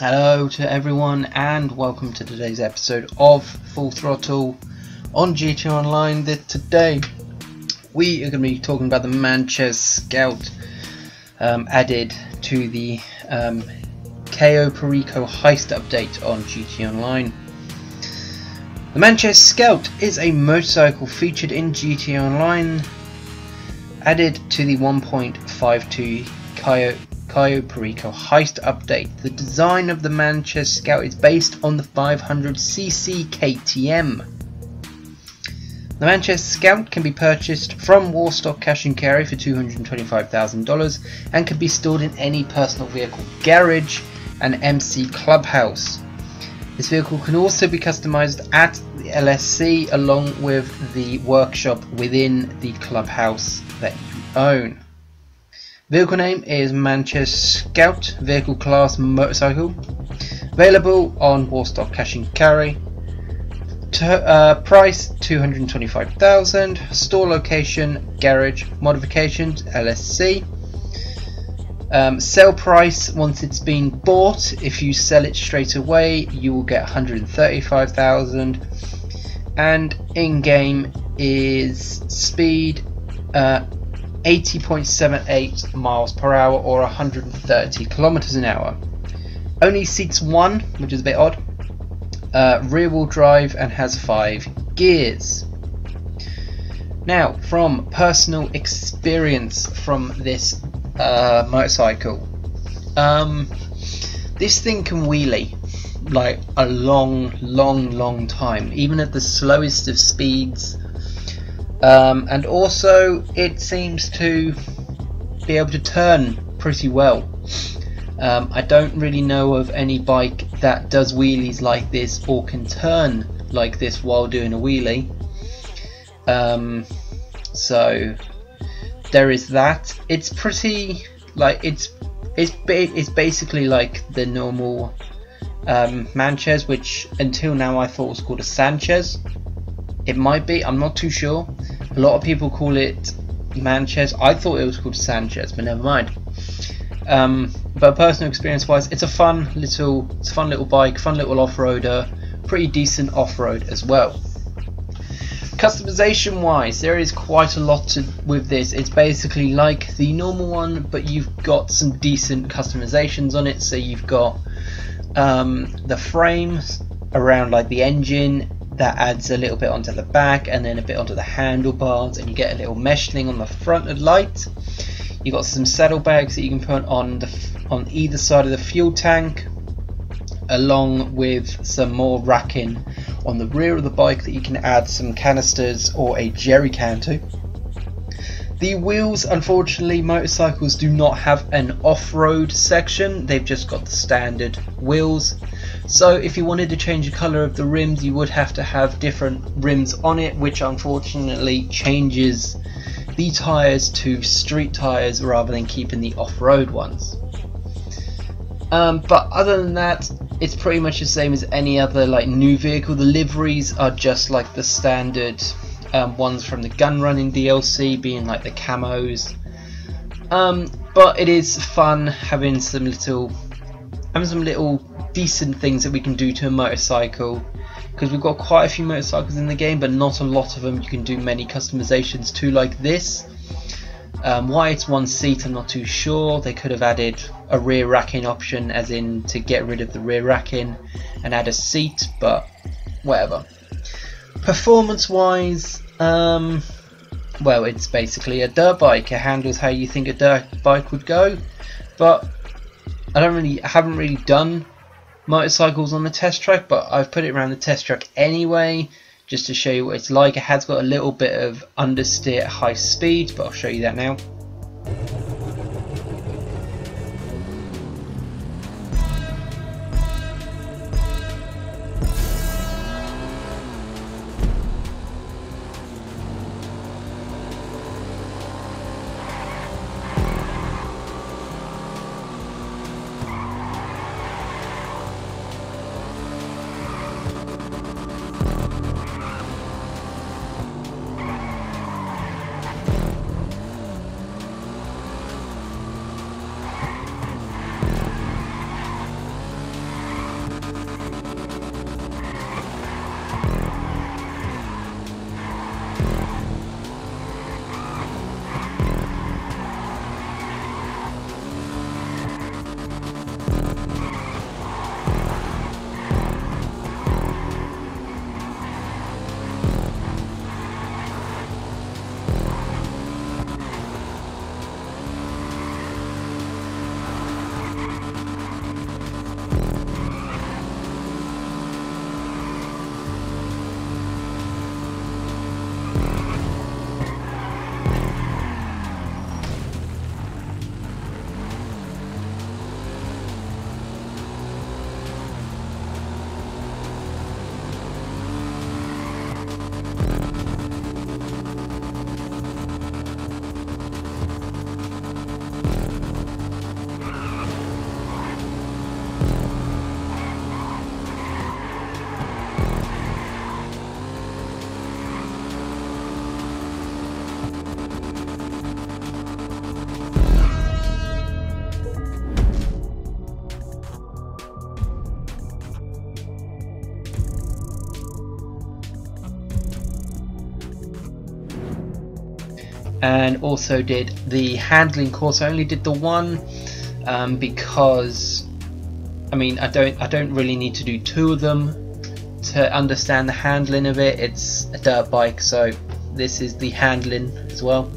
Hello to everyone and welcome to today's episode of Full Throttle on GT Online. Today we are going to be talking about the Manchez Scout um, added to the um, Cayo Perico heist update on GT Online. The Manchez Scout is a motorcycle featured in GT Online added to the 1.52 Cayo Cayo Perico heist update. The design of the Manchez Scout is based on the 500cc KTM. The Manchez Scout can be purchased from Warstock Cash and Carry for $225,000 and can be stored in any personal vehicle garage and MC clubhouse. This vehicle can also be customized at the LSC along with the workshop within the clubhouse that you own. Vehicle name is Manchez Scout Vehicle Class Motorcycle. Available on Warstock Cash and Carry. uh, price 225,000. Store location Garage Modifications LSC. Um, sell price once it's been bought. If you sell it straight away, you will get 135,000. And in game is speed. Uh, 80.78 miles per hour or 130 kilometers an hour. Only seats one, which is a bit odd. Uh, rear wheel drive and has five gears. Now, from personal experience from this uh, motorcycle, um, this thing can wheelie like a long, long, long time, even at the slowest of speeds um, and also it seems to be able to turn pretty well. Um, I don't really know of any bike that does wheelies like this or can turn like this while doing a wheelie. Um, so there is that. It's pretty like it's it's it's basically like the normal um, Manchez, which until now I thought was called a Sanchez. It might be, I'm not too sure. A lot of people call it Manchez. I thought it was called Sanchez, but never mind. Um, but personal experience wise, it's a fun little, it's a fun little bike, fun little off-roader, pretty decent off-road as well. Customization wise, there is quite a lot to, with this. It's basically like the normal one, but you've got some decent customizations on it. So you've got um, the frames around like the engine that adds a little bit onto the back and then a bit onto the handlebars and you get a little mesh thing on the front of the light. You've got some saddlebags that you can put on the on either side of the fuel tank along with some more racking on the rear of the bike that you can add some canisters or a jerry can to the wheels, unfortunately, motorcycles do not have an off-road section. They've just got the standard wheels. So if you wanted to change the colour of the rims, you would have to have different rims on it, which unfortunately changes the tyres to street tyres rather than keeping the off-road ones. Um, but other than that, it's pretty much the same as any other like new vehicle. The liveries are just like the standard um, ones from the gun running DLC being like the camos. Um, but it is fun having some little having some little decent things that we can do to a motorcycle. Because we've got quite a few motorcycles in the game but not a lot of them. You can do many customizations to like this. Um, why it's one seat I'm not too sure. They could have added a rear racking option as in to get rid of the rear racking and add a seat but whatever performance wise um, well, it's basically a dirt bike. It handles how you think a dirt bike would go, but I don't really, I haven't really done motorcycles on the test track, but I've put it around the test track anyway, just to show you what it's like. It has got a little bit of understeer at high speed, but I'll show you that now. And also did the handling course. I only did the one um, because I mean I don't I don't really need to do two of them to understand the handling of it. It's a dirt bike, so this is the handling as well.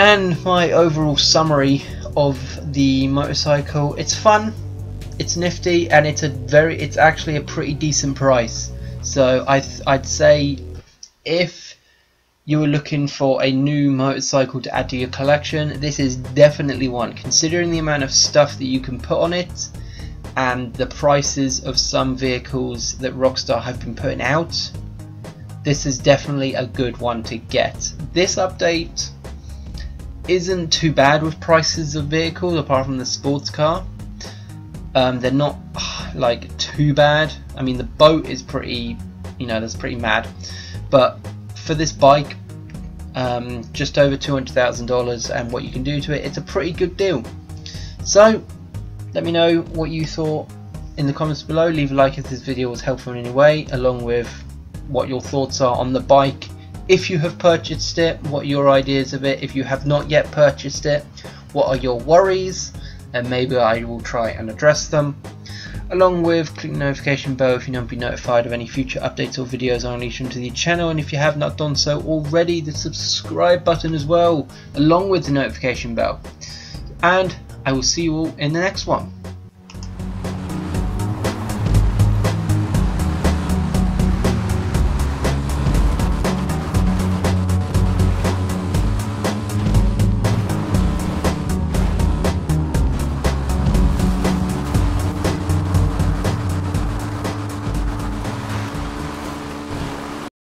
And my overall summary of the motorcycle it's fun it's nifty and it's a very it's actually a pretty decent price. So I I'd say if you were looking for a new motorcycle to add to your collection this is definitely one. Considering the amount of stuff that you can put on it and the prices of some vehicles that Rockstar have been putting out this is definitely a good one to get. This update isn't too bad with prices of vehicles apart from the sports car. Um, they're not like too bad. I mean the boat is pretty, you know, that's pretty mad. But for this bike, um, just over $200,000 and what you can do to it, it's a pretty good deal. So let me know what you thought in the comments below. Leave a like if this video was helpful in any way, along with what your thoughts are on the bike if you have purchased it, what your ideas of it? If you have not yet purchased it, what are your worries? And maybe I will try and address them. Along with click the notification bell if you want to be notified of any future updates or videos I unleash into the channel and if you have not done so already the subscribe button as well along with the notification bell and I will see you all in the next one.